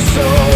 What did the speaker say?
so